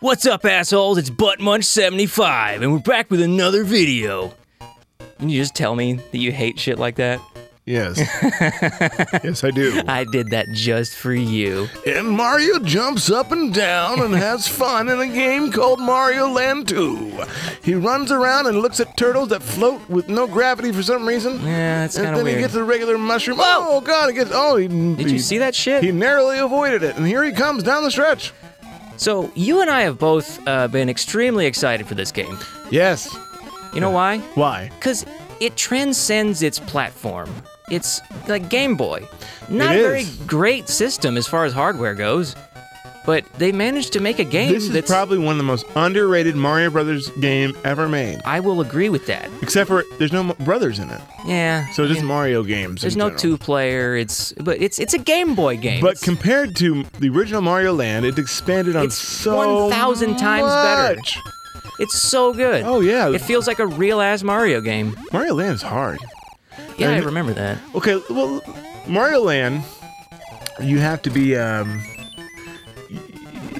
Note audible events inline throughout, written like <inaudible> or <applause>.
What's up, assholes? It's Butt Munch 75, and we're back with another video. Can you just tell me that you hate shit like that? Yes. <laughs> yes, I do. I did that just for you. And Mario jumps up and down and has fun in a game called Mario Land 2. He runs around and looks at turtles that float with no gravity for some reason. Yeah, that's kind of weird. And then he gets a regular mushroom. Oh god, he gets oh he Did you see that shit? He narrowly avoided it, and here he comes down the stretch. So, you and I have both uh, been extremely excited for this game. Yes. You know why? Why? Because it transcends its platform. It's like Game Boy. Not a very great system as far as hardware goes, but they managed to make a game This is that's. probably one of the most underrated Mario Brothers game ever made. I will agree with that. Except for there's no brothers in it, Yeah. so just. Mario games. There's no general. two-player. It's but it's it's a Game Boy game. But It's- compared to the original Mario Land, it expanded on It's so 1,000 times better. much. it's so good. Oh yeah, It feels like a real ass Mario game. Mario Land is hard. Yeah, I And- remember that. Okay, well, Mario Land, you have to be. Um,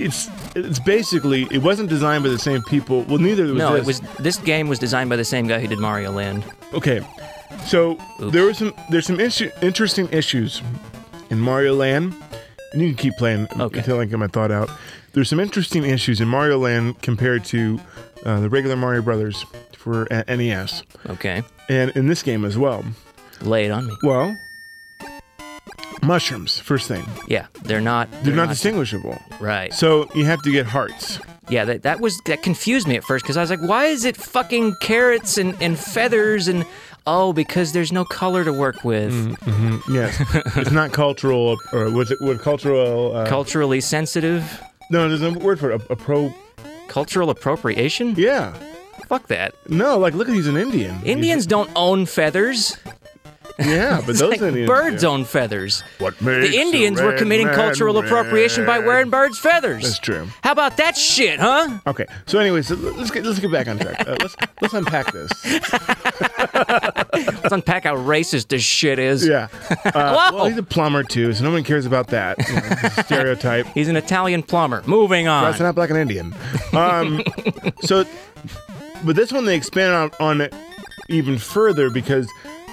it's it's basically it wasn't designed by the same people. Well, neither was No, this. it was this game was designed by the same guy who did Mario Land. Okay, so Oops. there was some there's some interesting issues in Mario Land, and you can keep playing Okay. until I get my thought out. There's some interesting issues in Mario Land compared to uh, the regular Mario Brothers for uh, NES, Okay, and in this game as well. lay it on me. Well, mushrooms first thing. Yeah, they're not. They're not distinguishable, right. so you have to get hearts. Yeah, that that was that confused me at first because I was like, why is it fucking carrots and and feathers and oh because there's no color to work with. Mm-hmm. Yes, it's not cultural or was it? What cultural? Uh, Culturally sensitive. no, there's a word for it. A, a pro. Cultural appropriation? Yeah. Fuck that. No, like look at he's an Indian. Indians don't own feathers. Yeah, but <laughs> those Like Indians. birds do. own feathers. What makes The Indians were committing cultural man appropriation by wearing birds' feathers. That's true. How about that shit, huh? Okay, so anyways, so let's get let's get back on track. Uh, let's let's unpack this. <laughs> Let's unpack how racist this shit is. Yeah. <laughs> Uh, Whoa. well, he's a plumber too, so no one cares about that you know, stereotype. He's an Italian plumber. Moving on. That's not black and Indian. Um, so, but this one they expanded on, on it even further because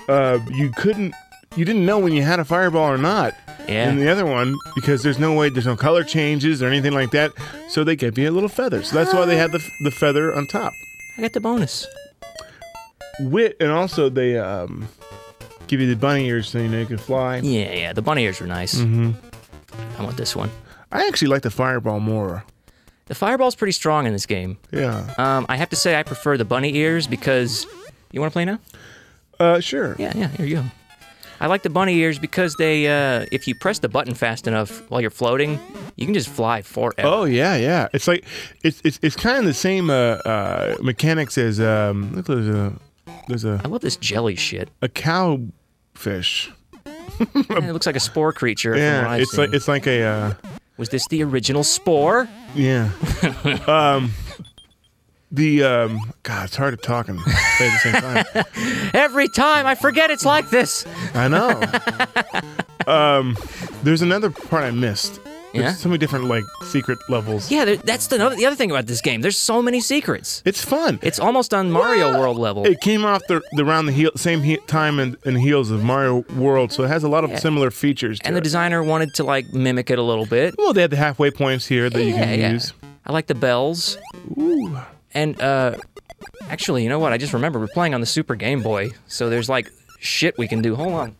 uh, you couldn't, you didn't know when you had a fireball or not. Yeah. In the other one, because there's no way, there's no color changes or anything like that, so they gave you a little feather. So that's why they had the the feather on top. I got the bonus. Wit, and also they um, give you the bunny ears so you know you can fly. Yeah, yeah. The bunny ears were nice. Mm-hmm. I want this one. I actually like the fireball more. The fireball's pretty strong in this game. Yeah. Um, I have to say I prefer the bunny ears because. You want to play now? Uh, sure. Yeah, yeah. Here you go. I like the bunny ears because they, uh, if you press the button fast enough while you're floating, you can just fly forever. Oh yeah, yeah. It's like it's it's, it's kind of the same uh, uh, mechanics as um. Look, there's a there's a I love this jelly shit. a cow fish. <laughs> it looks like a spore creature. Yeah, it's seen. like it's like a uh, Was this the original spore? yeah. <laughs> um, the um. God, it's hard to talk and play at the same time. <laughs> Every time I forget it's like this. I know. <laughs> um, there's another part I missed. There's Yeah? so many different like secret levels. Yeah, there- that's the other, the other thing about this game. There's so many secrets. It's fun. It's almost on Mario World level. It came off the, the around the heel, same he, time and, and heels of Mario World, so it has a lot of Yeah. similar features. And the it. designer wanted to like mimic it a little bit. Well, they had the halfway points here that you can yeah. use. I like the bells. Ooh. And uh actually, you know what? I just remember we're playing on the Super Game Boy, so there's like shit we can do. Hold on.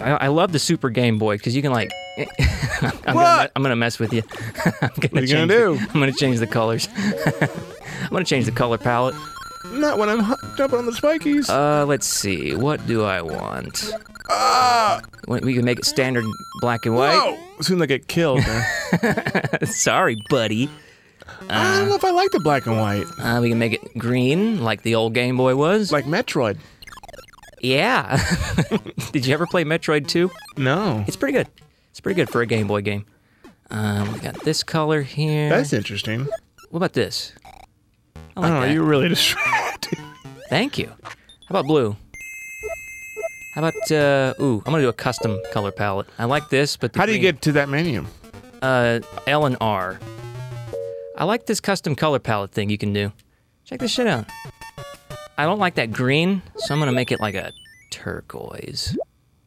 I, I love the Super Game Boy because you can like. <laughs> I'm, Gonna, What? I'm gonna mess with you. <laughs> I'm gonna What are you change gonna the- do? I'm gonna change the colors. <laughs> I'm gonna change the color palette. Not when I'm jumping on the spikies. Uh, let's see. What do I want? Ah! We we can make it standard black and white. Whoa! Soon I get killed. Sorry, buddy. I don't know if I like the black and white. Uh, we can make it green, like the old Game Boy was. Like Metroid. yeah. <laughs> Did you ever play Metroid 2? No. It's pretty good. It's pretty good for a Game Boy game. Um, we got this color here. That's interesting. what about this? I I like don't know. that. You're really <laughs> distracted. Thank you. How about blue? How about uh ooh, I'm gonna do a custom color palette. I like this, but the How do you green- get to that menu? uh L and R? I like this custom color palette thing you can do. Check this shit out. I don't like that green, so I'm gonna make it like a turquoise.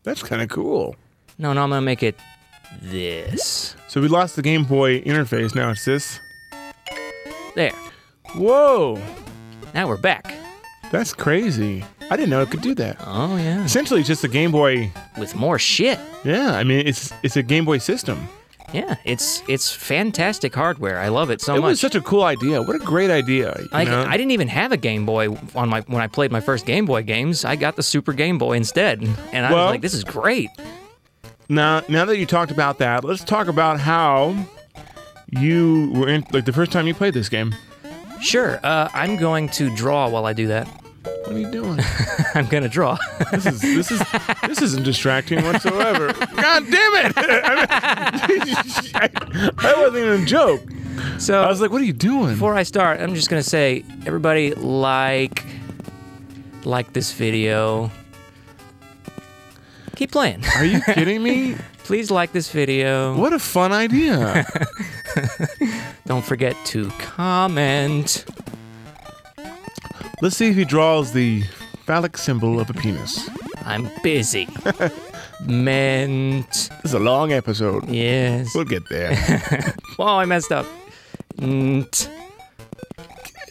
That's kind of cool. No, no, I'm gonna make it this. So we lost the Game Boy interface. Now it's this. There. Whoa, Now we're back. that's crazy. I didn't know it could do that. Oh yeah. Essentially, it's just a Game Boy. With more shit. Yeah, I mean, it's it's a Game Boy system. Yeah, it's it's fantastic hardware. I love it so it much. was such a cool idea. What a great idea. I? I didn't even have a Game Boy on my when I played my first Game Boy games. I got the Super Game Boy instead, and I Well- was like, "This is great." Now, now that you talked about that, let's talk about how you were in like the first time you played this game. Sure, uh, I'm going to draw while I do that. What are you doing? <laughs> I'm gonna draw. this is this is this isn't distracting whatsoever. God damn it! <laughs> I, that <laughs> wasn't even a joke. so I was like, "What are you doing?" before I start, I'm just gonna say, everybody like like this video. Keep playing. Are you <laughs> kidding me? Please like this video. What a fun idea! Don't forget to comment. Let's see if he draws the phallic symbol of a penis. I'm busy. Meant. This is a long episode. Yes. We'll get there. <laughs> Oh, I messed up. Nt.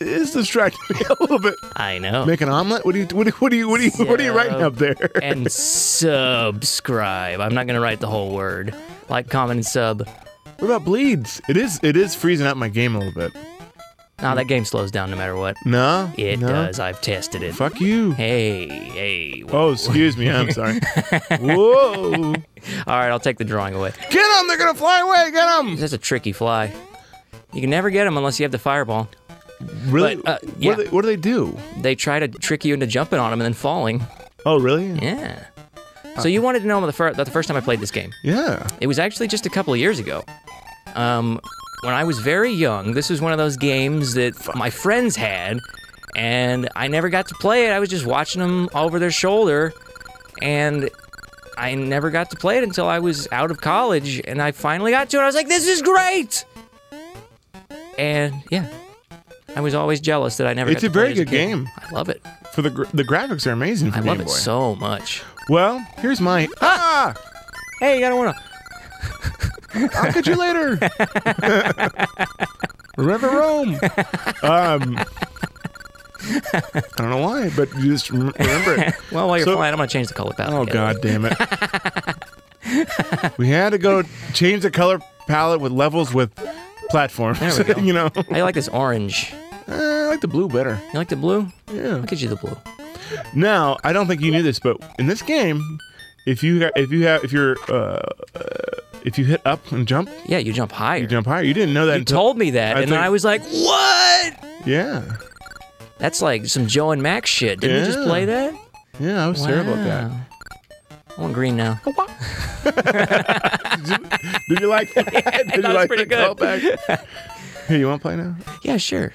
It's distracting me a little bit. I know. Make an omelet? What are you? What are, what are you? What are you? What are you writing up there? and subscribe. I'm not gonna write the whole word. Like, comment, and sub. What about bleeds? It is. It is freezing up my game a little bit. Nah, that game slows down no matter what. No. It no? does. I've tested it. Fuck you. Hey, hey. Oh, excuse me. I'm sorry. <laughs> Whoa. All right, I'll take the drawing away. Get them! They're gonna fly away. Get them! That's a tricky fly. You can never get them unless you have the fireball. Really? But, uh, what, yeah. do they, what do they do? They try to trick you into jumping on them and then falling. Oh, really? Yeah. So you wanted to know the, fir- the first time I played this game? Yeah. It was actually just a couple of years ago. Um, when I was very young, this was one of those games that my friends had, and I never got to play it. I was just watching them over their shoulder, and I never got to play it until I was out of college, and I finally got to it. I was like, "This is great!" And yeah, I was always jealous that I never. It's got a to play very good game. I love it. For the gr- the graphics are amazing for I Game love Boy. it so much. well, here's my. Ah! Hey, you gotta wanna. I'll get you later. Remember Rome. Um, I don't know why, but you just remember it. <laughs> Well, while you're So- flying, I'm gonna change the color palette. Oh. God damn it! we had to go change the color palette with levels with platforms. There we go. <laughs> you know, I like this orange. Eh, I like the blue better. You like the blue? Yeah. I'll get you the blue. Now, I don't think you knew this, but in this game, if you if you have if you're uh, uh, if you hit up and jump, Yeah, you jump higher. you jump higher. You didn't know that. You until, told me that, I and then think- I was like, "What? Yeah, That's like some Joe and Mac's shit." Didn't you just Yeah. play that? yeah. I was terrible at that. I want green now. <laughs> Did you like that? <laughs> Did you that was like pretty the good. callback? <laughs> You want to play now? Yeah, sure.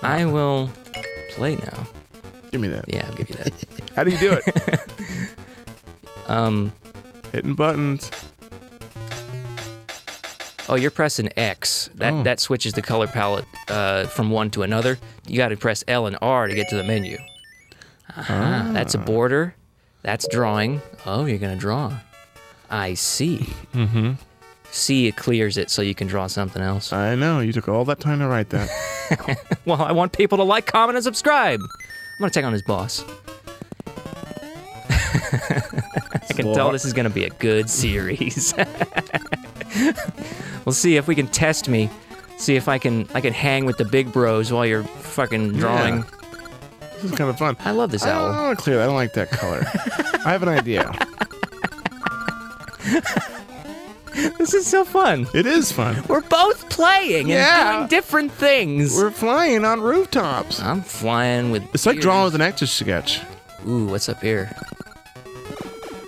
I will play now. Give me that. Yeah, I'll give you that. How do you do it? Um. Hitting buttons. Oh, you're pressing X. That Oh. that switches the color palette uh, from one to another. You got to press L and R to get to the menu. Ah, That's a border. That's drawing. Oh, you're gonna draw. I see. Mm-hmm. See, it clears it so you can draw something else. I know. You took all that time to write that. <laughs> <laughs> Well, I want people to like, comment, and subscribe. I'm gonna take on his boss. <laughs> I can tell this is gonna be a good series. <laughs> we'll see if we can test me. See if I can I can hang with the big bros while you're fucking drawing. Yeah. This is kind of fun. I love this I don't owl. want to clear that. I don't like that color. <laughs> I have an idea. <laughs> This is so fun. It is fun. We're both playing Yeah. and doing different things. We're flying on rooftops. I'm flying with. It's like drawing with an etch a sketch. Ooh, what's up here?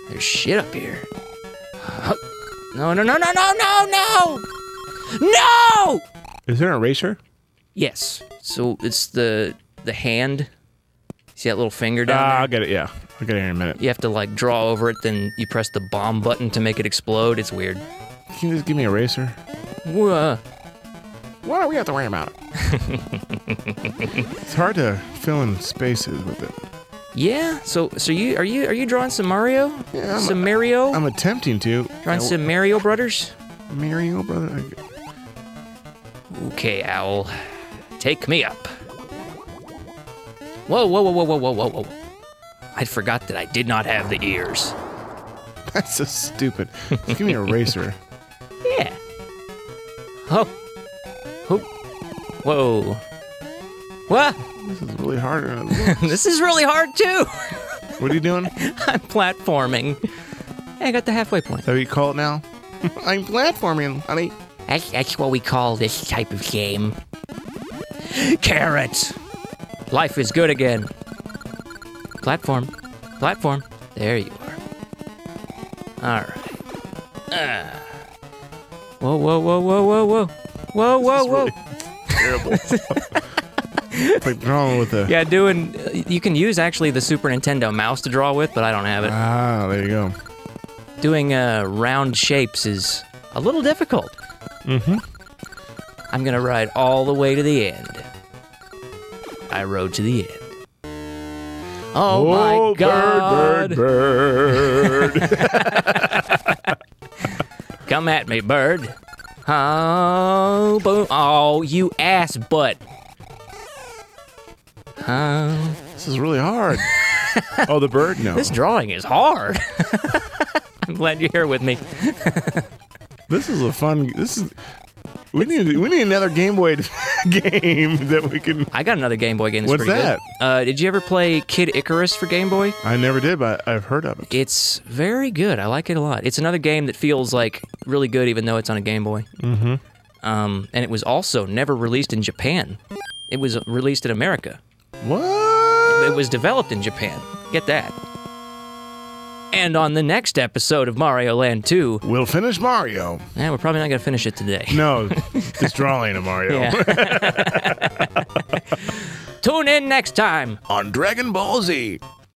There's shit up here. No, no, no, no, no, no, no! No! Is there an eraser? Yes. So it's the the hand. See that little finger down Ah, there? I'll get it. Yeah, I'll get it in a minute. You have to like draw over it, then you press the bomb button to make it explode. It's weird. Can you just give me a eraser? Whoa. What do we have to worry about? It? <laughs> it's hard to fill in spaces with it. Yeah. So so you are you are you drawing some Mario? Yeah, I'm- some Mario? I'm attempting to. drawing I- some Mario Brothers? Mario, brother. Okay, Owl. Take me up. Whoa, whoa, whoa, whoa, whoa, whoa, whoa, whoa. I forgot that I did not have the ears. <laughs> That's so stupid. Just give me an <laughs> eraser. Yeah. Oh. Oh. Whoa. What? This is really hard. <laughs> this is really hard too. What are you doing? <laughs> I'm platforming. Hey, I got the halfway point. That you call it now? <laughs> I'm platforming, honey. That's, that's what we call this type of game. Carrot. Life is good again. Platform. Platform. There you are. All right. Ah. Whoa, whoa, whoa, whoa, whoa, whoa. Whoa, whoa, whoa. Terrible. It's like drawing with a. Yeah, doing. You can use actually the Super Nintendo mouse to draw with, but I don't have it. Ah, there you go. Doing uh, round shapes is a little difficult. Mm-hmm. I'm gonna ride all the way to the end. I rode to the end. Oh, my god! bird, bird, bird. <laughs> Come at me, bird. Oh, boom. Oh, you ass butt. This is really hard. <laughs> oh, the bird? No. this drawing is hard. <laughs> I'm glad you're here with me. This is a fun. This is. We need we need another Game Boy <laughs> game that we can. I got another Game Boy game that's What's pretty that? good. Uh, did you ever play Kid Icarus for Game Boy? I never did, but I've heard of it. It's very good. I like it a lot. It's another game that feels like really good, even though it's on a Game Boy. Mm-hmm. Um, and it was also never released in Japan. It was released in America. What? It was developed in Japan. Get that. And on the next episode of Mario Land 2, We'll finish Mario. Yeah, we're probably not going to finish it today. No, <laughs> just drawing a Mario Yeah. <laughs> Tune in next time. on Dragon Ball Z.